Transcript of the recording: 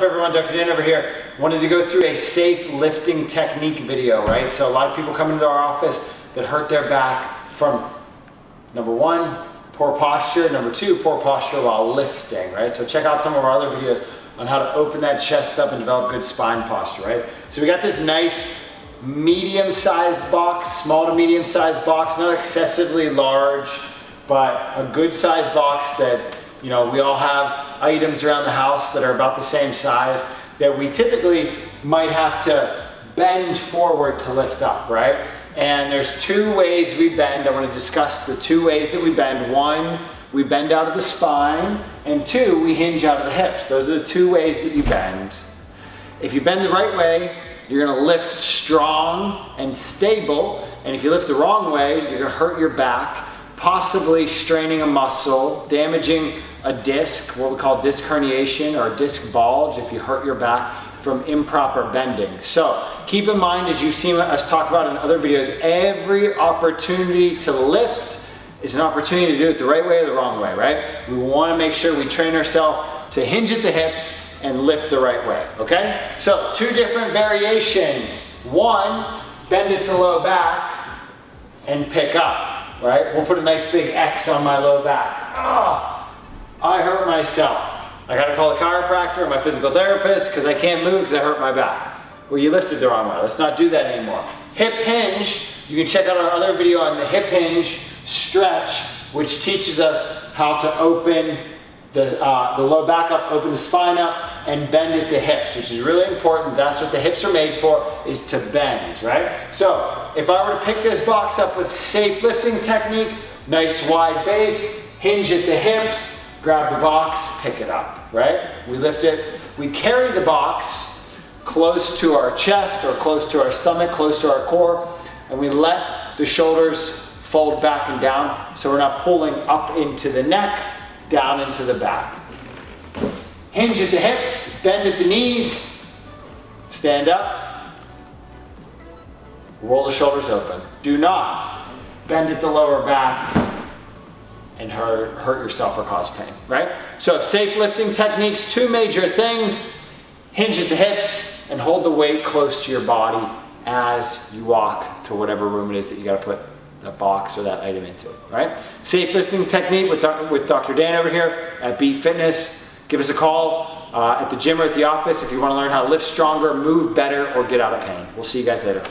up everyone, Dr. Dan over here. Wanted to go through a safe lifting technique video, right? So a lot of people come into our office that hurt their back from number one, poor posture, number two, poor posture while lifting, right? So check out some of our other videos on how to open that chest up and develop good spine posture, right? So we got this nice medium-sized box, small to medium-sized box, not excessively large, but a good sized box that you know, we all have items around the house that are about the same size that we typically might have to bend forward to lift up, right? And there's two ways we bend. I want to discuss the two ways that we bend. One, we bend out of the spine, and two, we hinge out of the hips. Those are the two ways that you bend. If you bend the right way, you're gonna lift strong and stable, and if you lift the wrong way, you're gonna hurt your back, possibly straining a muscle, damaging a disc, what we call disc herniation or disc bulge if you hurt your back from improper bending. So keep in mind as you've seen us talk about in other videos, every opportunity to lift is an opportunity to do it the right way or the wrong way, right? We wanna make sure we train ourselves to hinge at the hips and lift the right way, okay? So two different variations. One, bend at the low back and pick up, right? We'll put a nice big X on my low back. Oh, I hurt myself. I gotta call a chiropractor or my physical therapist because I can't move because I hurt my back. Well, you lifted the wrong way. Let's not do that anymore. Hip hinge, you can check out our other video on the hip hinge stretch, which teaches us how to open the, uh, the low back up, open the spine up, and bend at the hips, which is really important. That's what the hips are made for, is to bend, right? So if I were to pick this box up with safe lifting technique, nice wide base, hinge at the hips, grab the box, pick it up, right? We lift it, we carry the box close to our chest or close to our stomach, close to our core, and we let the shoulders fold back and down so we're not pulling up into the neck, down into the back. Hinge at the hips, bend at the knees, stand up, roll the shoulders open. Do not bend at the lower back, and hurt, hurt yourself or cause pain, right? So safe lifting techniques, two major things, hinge at the hips and hold the weight close to your body as you walk to whatever room it is that you gotta put that box or that item into, right? Safe lifting technique with, with Dr. Dan over here at Beat Fitness. Give us a call uh, at the gym or at the office if you wanna learn how to lift stronger, move better, or get out of pain. We'll see you guys later.